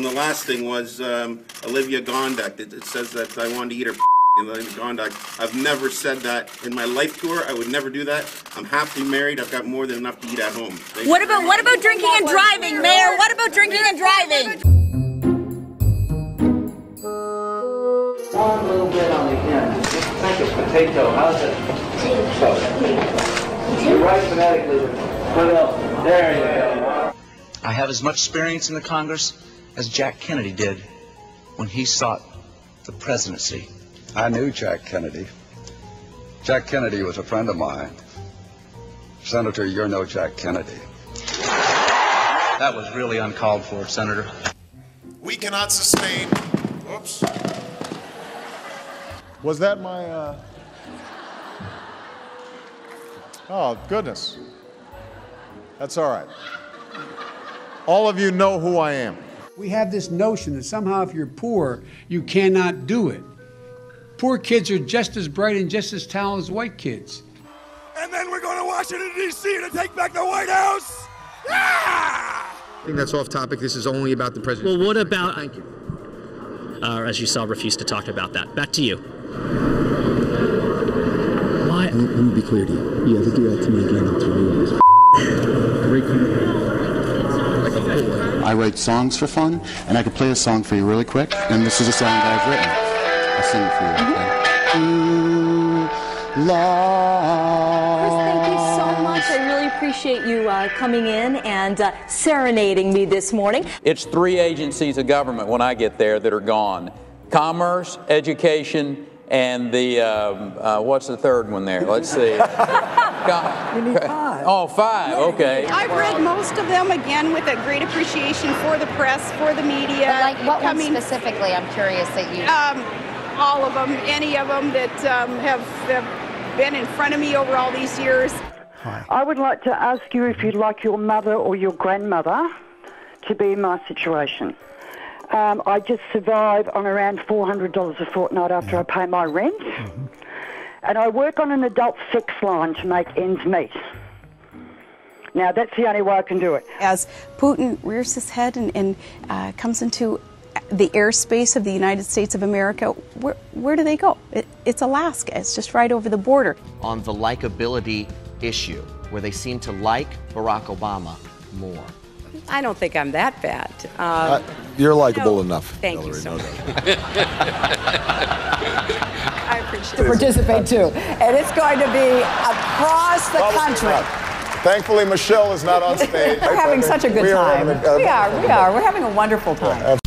And the last thing was um, Olivia Gondek. It, it says that I wanted to eat her in Olivia Gondek. I've never said that in my life tour. I would never do that. I'm happily married. I've got more than enough to eat at home. Thank What about what about drinking and driving, Mayor? What about drinking and driving? One little bit on the end. Just think of potato. How's it? So, you write phonetically, but put up. There you go. I have as much experience in the Congress as Jack Kennedy did when he sought the presidency. I knew Jack Kennedy. Jack Kennedy was a friend of mine. Senator, you're no Jack Kennedy. That was really uncalled for, Senator. We cannot sustain. Oops. Was that my, uh... Oh, goodness. That's all right. All of you know who I am. We have this notion that somehow if you're poor, you cannot do it. Poor kids are just as bright and just as talented as white kids. And then we're going to Washington, D.C. to take back the White House. Yeah! I think that's off topic. This is only about the president. Well, what about, Thank you. uh, as you saw, refused to talk about that. Back to you. Why? Let me be clear to you. You have to do that to me again. I'll throw you in this. Great Like a boy. I write songs for fun, and I could play a song for you really quick. And this is a song that I've written. I'll sing it for you. Okay? Ooh, Chris, thank you so much. I really appreciate you uh, coming in and uh, serenading me this morning. It's three agencies of government when I get there that are gone commerce, education, and the, um, uh, what's the third one there? Let's see. Com- Oh, five, okay. I've read most of them again with a great appreciation for the press, for the media. Like what one specifically? I'm curious that you. um, all of them, any of them that um, have, have been in front of me over all these years. I would like to ask you if you'd like your mother or your grandmother to be in my situation. Um, I just survive on around $400 a fortnight after I pay my rent. And I work on an adult sex line to make ends meet. Now, that's the only way I can do it. As Putin rears his head and, and uh, comes into the airspace of the United States of America, where, where do they go? It, it's Alaska. It's just right over the border. on the likability issue, where they seem to like Barack Obama more. I don't think I'm that bad. Uh, Um, you're likable no, enough. Thank you so no much. I appreciate to participate too. And it's going to be across the Probably country. not. Thankfully, Michelle is not on stage. We're having such a good We time. having a- we are, we are. We're having a wonderful time.